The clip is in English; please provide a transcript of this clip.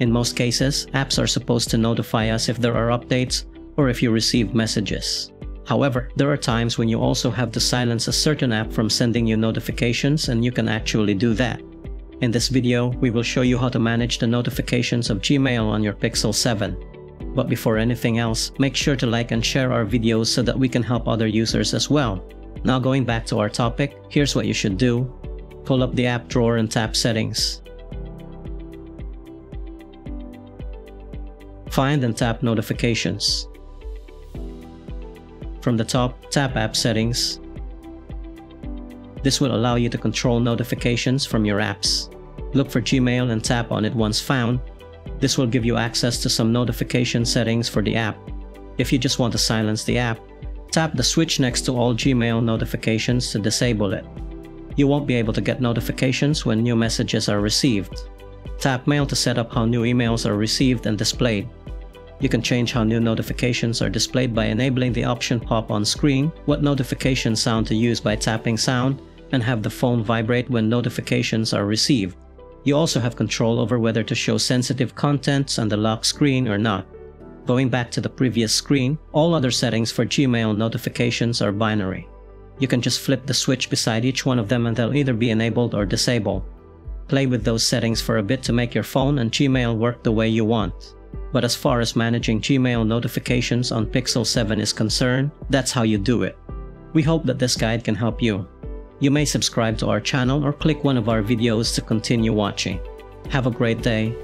In most cases, apps are supposed to notify us if there are updates or if you receive messages. However, there are times when you also have to silence a certain app from sending you notifications and you can actually do that. In this video, we will show you how to manage the notifications of Gmail on your Pixel 7. But before anything else, make sure to like and share our videos so that we can help other users as well. Now going back to our topic, here's what you should do. Pull up the app drawer and tap Settings. Find and tap Notifications. From the top, tap App Settings. This will allow you to control notifications from your apps. Look for Gmail and tap on it once found. This will give you access to some notification settings for the app. If you just want to silence the app, tap the switch next to all Gmail notifications to disable it. You won't be able to get notifications when new messages are received. Tap Mail to set up how new emails are received and displayed. You can change how new notifications are displayed by enabling the option pop on screen, what notification sound to use by tapping sound, and have the phone vibrate when notifications are received. You also have control over whether to show sensitive contents on the lock screen or not. Going back to the previous screen, all other settings for Gmail notifications are binary. You can just flip the switch beside each one of them and they'll either be enabled or disabled. Play with those settings for a bit to make your phone and Gmail work the way you want. But as far as managing Gmail notifications on Pixel 7 is concerned, that's how you do it. We hope that this guide can help you. You may subscribe to our channel or click one of our videos to continue watching. Have a great day